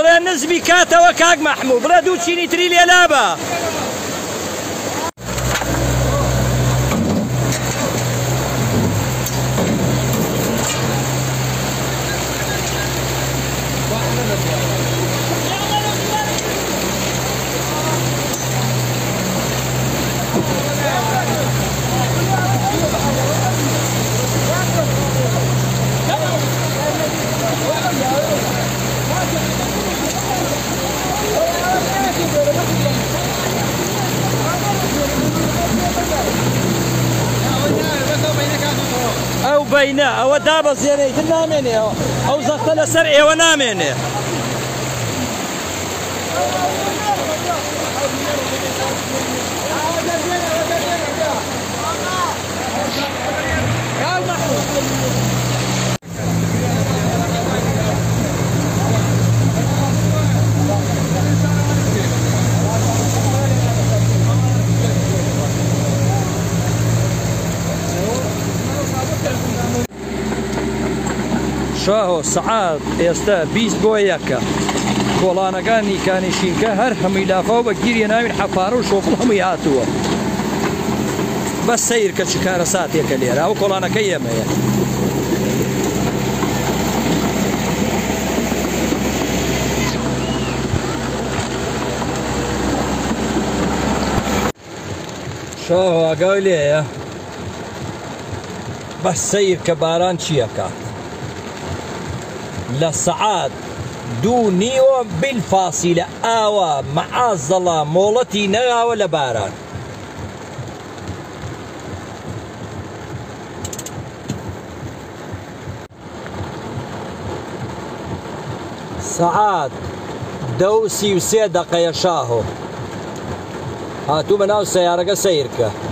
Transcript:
بڵێ نزمی کاتەوە کاک مەحموو بڵێ دوو چینی تری بە بینە ئەوە دابەزیێنەیتر نامێنێ ئەو زەختە لەسەر ئێوە نامێنێ شاهۆ سعات ئێستا بیست بۆ یەکە. کۆڵانەکانی کانیشینکە هەر هەمووی لافاو بە گیریە ناوین حەفاڕ و شۆپڵ هەمووی هاتووە. بە سیر کە چ کارە ساتێکە لێرا و کۆڵانەکە ئێمەیە شاهۆ ئاگای لێیە. بە سیر کە باران چیەکە لە سعات دوو نیوە بالفاسیلە ئاوە مەعازەڵە مۆڵەتی نەگاوە لە باران سعات دەوسی و سێ دەقەیە شاهۆ هاتوو بە ناو سیارەکە سیرکە